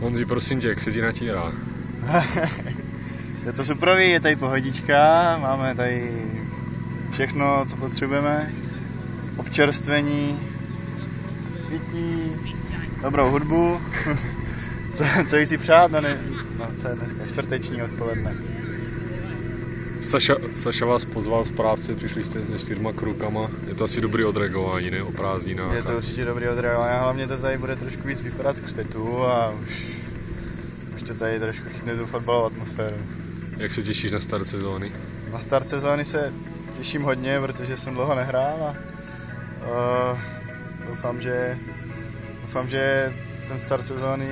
Honzi, prosím tě, jak se ti natírá? je to super, je tady pohodička, máme tady všechno, co potřebujeme, občerstvení, pití, dobrou hudbu, co, co chci přát, no, ne, no co je dneska, čtvrteční odpoledne. Saša, Saša vás pozval správce, přišli jste se čtyřma krukama. Je to asi dobrý odreagování, ne? O prázdninách. Je to určitě dobrý odreagování, hlavně to tady bude trošku víc vypadat k světu a už, už to tady trošku chytne tu fotbalovou atmosféru. Jak se těšíš na start sezóny? Na start sezóny se těším hodně, protože jsem dlouho nehrál a uh, doufám, že, doufám, že ten start sezóny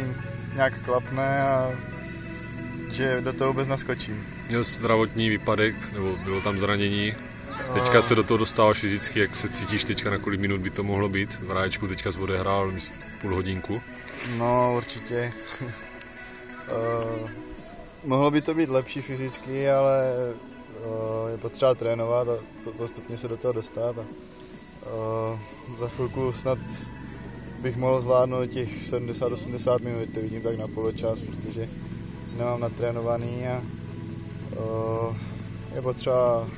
nějak klapne a že do toho vůbec naskočím. Měl zdravotní výpadek, nebo bylo tam zranění. Teďka se do toho dostáváš fyzicky, jak se cítíš teďka, na kolik minut by to mohlo být? V ráječku teďka jsi odehrál půl hodinku. No, určitě. uh, mohlo by to být lepší fyzicky, ale uh, je potřeba trénovat a postupně se do toho dostat. A, uh, za chvilku snad bych mohl zvládnout těch 70-80 minut, to vidím tak na poločas, protože nemám natrénovaný a uh, je potřeba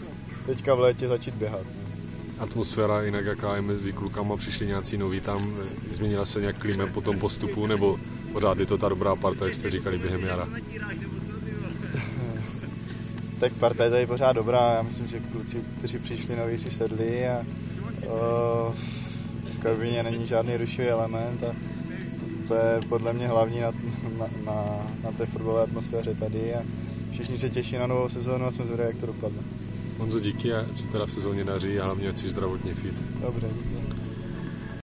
teďka v létě začít běhat. Atmosféra jinak jaká je mezi klukama, přišli nějací noví tam, změnila se nějak klima po tom postupu, nebo pořád je to ta dobrá parta, jak jste říkali během jara? tak parta je tady pořád dobrá, já myslím, že kluci, kteří přišli noví, si sedli a uh, v kabině není žádný rušivý element a to je podle mě hlavní na, na, na, na té fotbalové atmosféře tady a všichni se těší na novou sezónu a jsme zvědaví, jak to dopadne. Honzo, díky a co teda v sezóně daří a hlavně, ať jsi zdravotně fit. Dobře, díky.